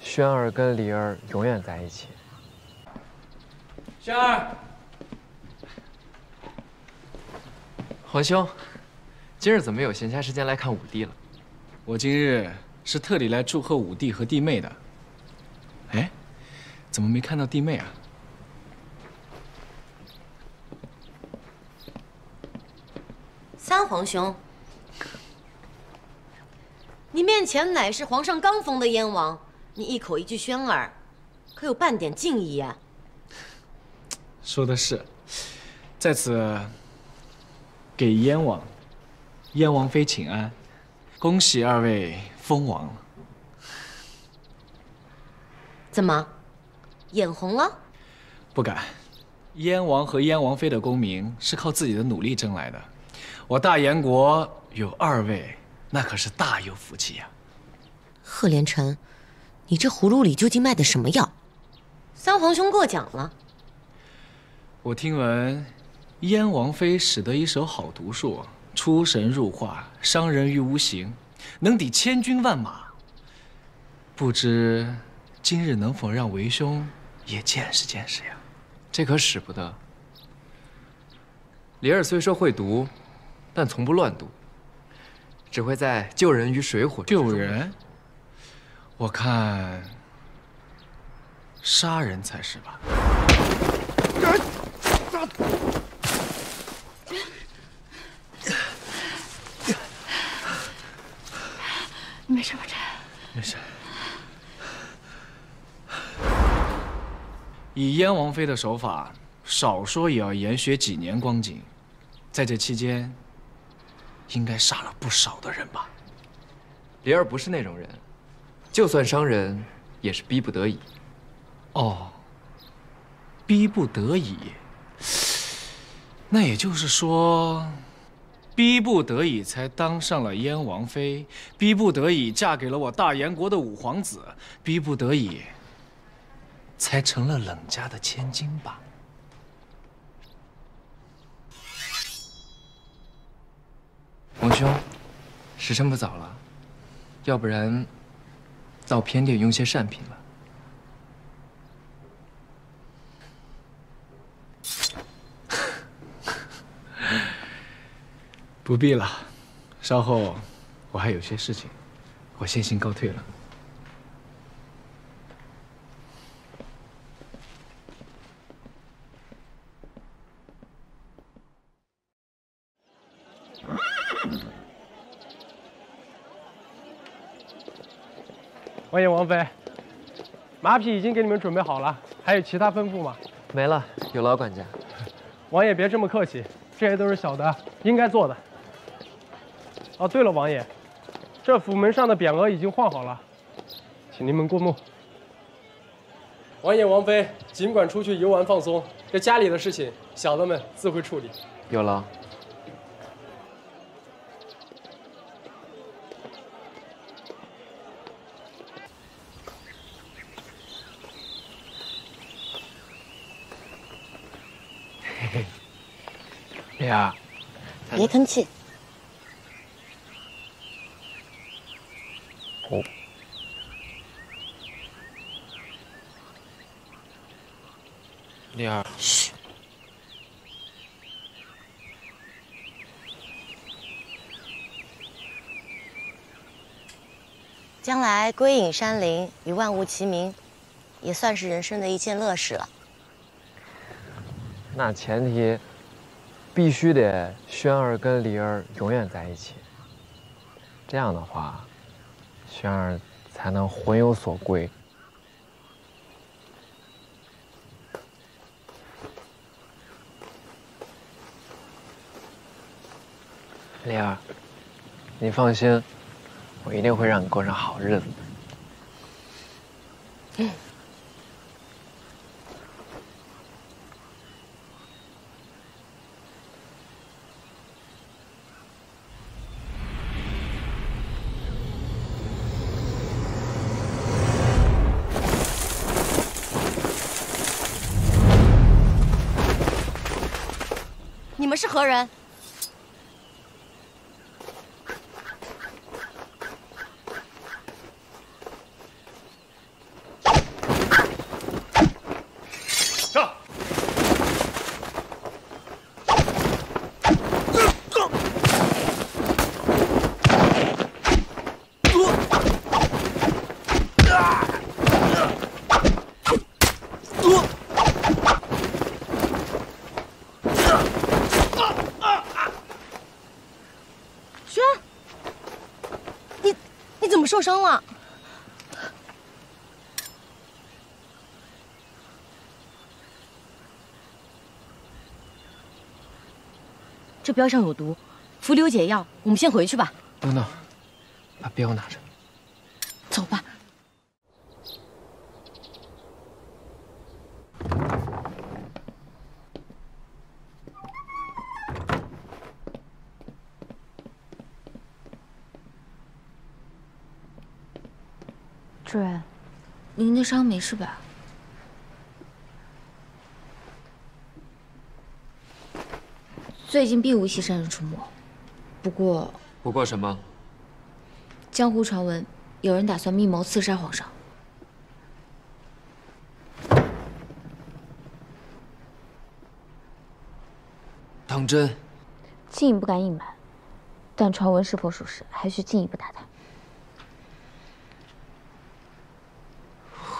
轩儿跟李儿永远在一起。轩儿，皇兄，今日怎么有闲暇时间来看五弟了？我今日是特地来祝贺五弟和弟妹的。哎，怎么没看到弟妹啊？三皇兄，你面前乃是皇上刚封的燕王，你一口一句轩儿，可有半点敬意呀？说的是，在此给燕王、燕王妃请安，恭喜二位封王了。怎么，眼红了？不敢，燕王和燕王妃的功名是靠自己的努力争来的。我大燕国有二位，那可是大有福气呀。贺连成，你这葫芦里究竟卖的什么药？三皇兄过奖了。我听闻，燕王妃使得一手好毒术，出神入化，伤人于无形，能抵千军万马。不知今日能否让为兄也见识见识呀？这可使不得。李儿虽说会毒，但从不乱毒，只会在救人于水火。救人？我看杀人才是吧？你没事吧，朕？没事。以燕王妃的手法，少说也要研学几年光景，在这期间，应该杀了不少的人吧？灵儿不是那种人，就算伤人，也是逼不得已。哦，逼不得已。那也就是说，逼不得已才当上了燕王妃，逼不得已嫁给了我大燕国的五皇子，逼不得已才成了冷家的千金吧？王兄，时辰不早了，要不然到偏殿用些善品吧。不必了，稍后我还有些事情，我先行告退了。王爷、王妃，马匹已经给你们准备好了，还有其他吩咐吗？没了，有劳管家。王爷别这么客气，这些都是小的应该做的。哦，对了，王爷，这府门上的匾额已经换好了，请您们过目。王爷、王妃尽管出去游玩放松，这家里的事情小的们自会处理。有劳。丽儿，别吭气。哦，丽儿，嘘。将来归隐山林，与万物齐名，也算是人生的一件乐事了。那前提必须得轩儿跟李儿永远在一起，这样的话，轩儿才能魂有所归。李儿，你放心，我一定会让你过上好日子的。嗯。们是何人？受伤了。这标上有毒，伏流解药。我们先回去吧。等等，把镖拿着。走吧。主任，您的伤没事吧？最近并无西山人出没，不过不过什么？江湖传闻有人打算密谋刺杀皇上。当真？进不敢隐瞒，但传闻是否属实，还需进一步打探。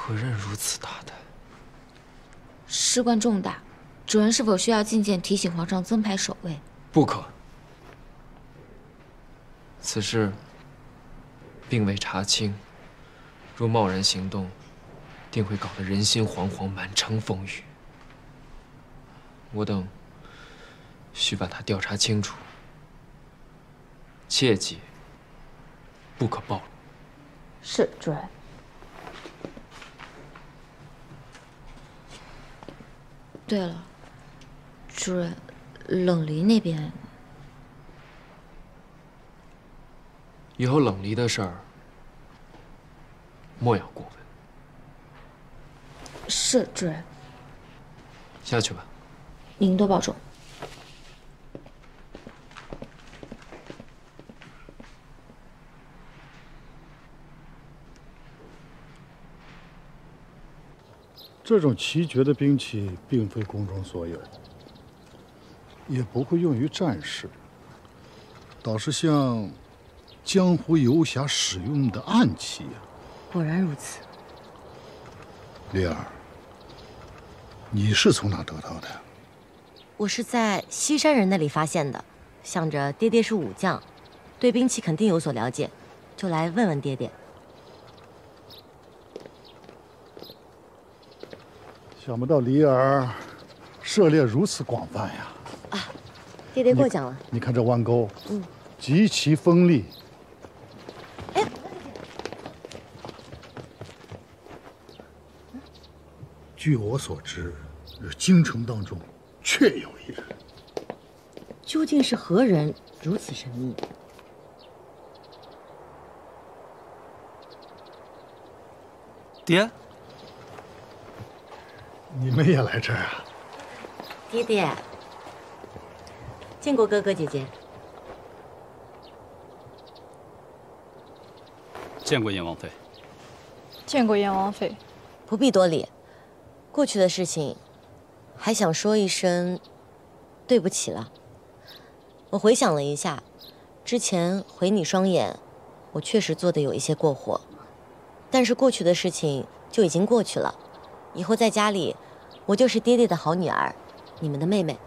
何人如此大胆？事关重大，主人是否需要觐见提醒皇上增派守卫？不可。此事并未查清，若贸然行动，定会搞得人心惶惶，满城风雨。我等需把他调查清楚，切记不可暴露。是主人。对了，主任，冷离那边，以后冷离的事儿，莫要过问。是主任。下去吧。您多保重。这种奇绝的兵器并非宫中所有，也不会用于战事，倒是像江湖游侠使用的暗器呀。果然如此。灵儿，你是从哪得到的？我是在西山人那里发现的，想着爹爹是武将，对兵器肯定有所了解，就来问问爹爹。想不到离儿涉猎如此广泛呀！啊，爹爹过奖了。你看这弯钩，嗯，极其锋利。哎，据我所知，京城当中确有一人。究竟是何人如此神秘？爹。你们也来这儿啊？爹爹，见过哥哥姐姐。见过燕王妃。见过燕王妃。不必多礼。过去的事情，还想说一声对不起了。我回想了一下，之前毁你双眼，我确实做的有一些过火。但是过去的事情就已经过去了，以后在家里。我就是爹爹的好女儿，你们的妹妹。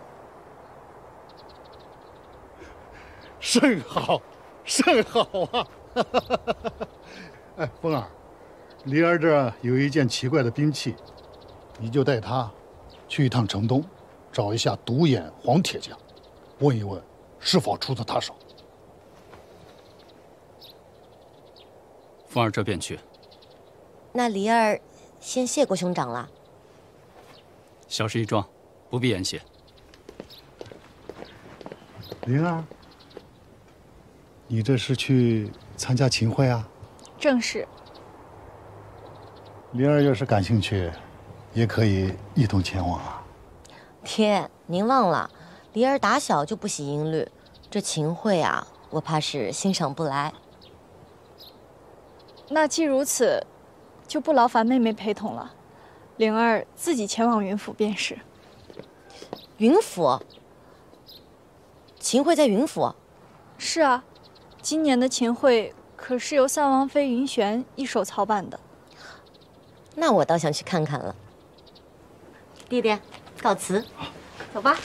甚好，甚好啊！哎，风儿，离儿这有一件奇怪的兵器，你就带他去一趟城东，找一下独眼黄铁匠，问一问是否出自他手。风儿这便去。那离儿先谢过兄长了。小事一桩，不必言谢。灵儿，你这是去参加琴会啊？正是。灵儿要是感兴趣，也可以一同前往啊。爹，您忘了，灵儿打小就不喜音律，这琴会啊，我怕是欣赏不来。那既如此，就不劳烦妹妹陪同了。灵儿自己前往云府便是。云府？秦桧在云府？是啊，今年的秦桧可是由三王妃云璇一手操办的。那我倒想去看看了。弟弟，告辞。走吧。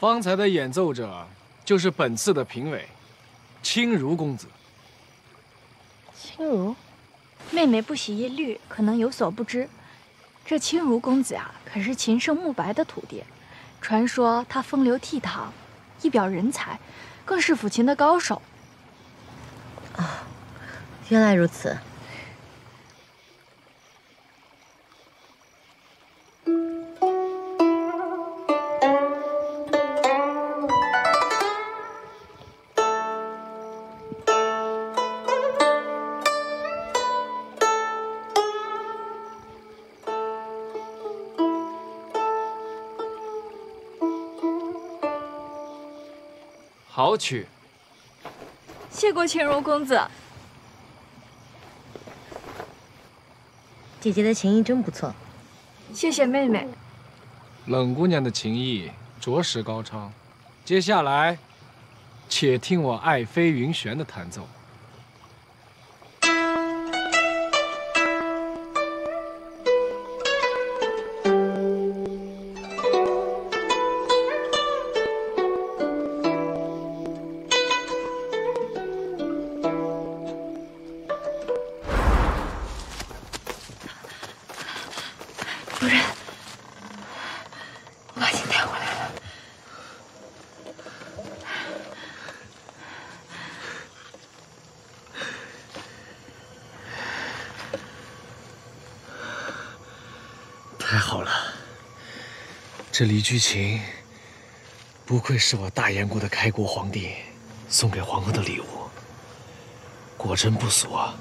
方才的演奏者就是本次的评委，青如公子。青如，妹妹不喜音律，可能有所不知。这青如公子呀，可是秦圣慕白的徒弟，传说他风流倜傥，一表人才，更是抚琴的高手。啊，原来如此。好曲，谢过秦如公子。姐姐的琴艺真不错，谢谢妹妹。冷姑娘的琴艺着实高超。接下来，且听我爱妃云璇的弹奏。太好了，这离居琴不愧是我大燕国的开国皇帝送给皇后的礼物，果真不俗啊。